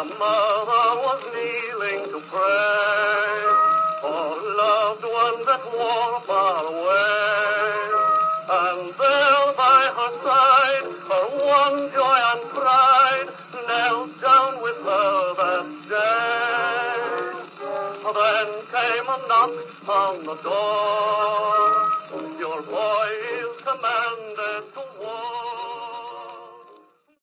A mother was kneeling to pray for loved ones that walk far away. And there by her side, her one joy and pride, knelt down with her that day. Then came a knock on the door. Your boy is commanded to.